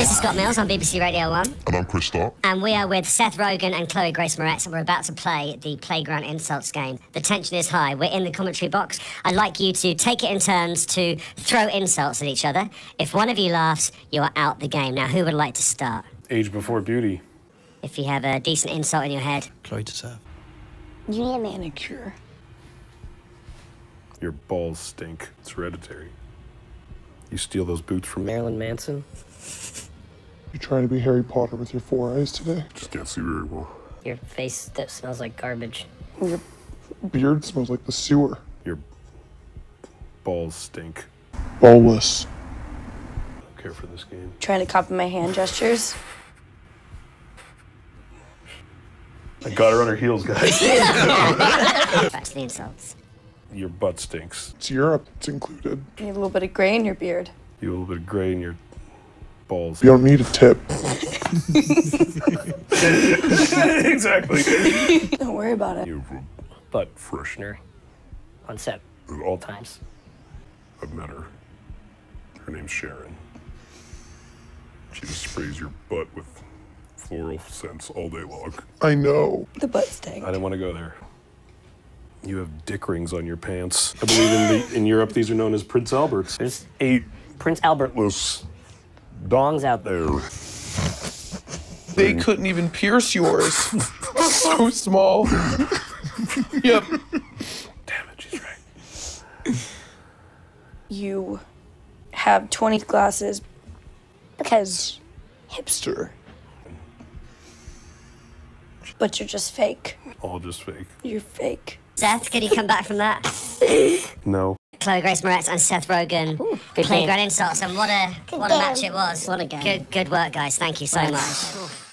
This is Scott Mills on BBC Radio 1. And I'm Chris Stark. And we are with Seth Rogen and Chloe Grace Moretz, and we're about to play the Playground Insults game. The tension is high. We're in the commentary box. I'd like you to take it in turns to throw insults at each other. If one of you laughs, you are out the game. Now, who would like to start? Age before beauty. If you have a decent insult in your head, Chloe to serve. You need a manicure. Your balls stink. It's hereditary. You steal those boots from Marilyn Manson. You trying to be Harry Potter with your four eyes today? Just can't see very well. Your face that smells like garbage. Your beard smells like the sewer. Your balls stink. Ballless. I don't care for this game. Trying to copy my hand gestures. I got her on her heels, guys. back to the insults. your butt stinks. It's Europe. It's included. You need a little bit of gray in your beard. You have a little bit of gray in your balls. You don't need a tip. exactly. Don't worry about it. You have a Butt freshener. on set At all times. I've met her. Her name's Sharon. She just sprays your butt with floral scents all day long. I know. The butt stank. I didn't want to go there. You have dick rings on your pants. I believe in the in Europe these are known as Prince Alberts. There's Eight Prince Albert less dongs out there. there. They couldn't even pierce yours. so small. yep. Damn it, she's right. You have 20 glasses because hipster. But you're just fake. All just fake. You're fake. Seth, can you come back from that? No. Chloe Grace Moretz and Seth Rogen. good Playground game. Insults, and what a what a match it was. What a game. Good, good work, guys. Thank you so much.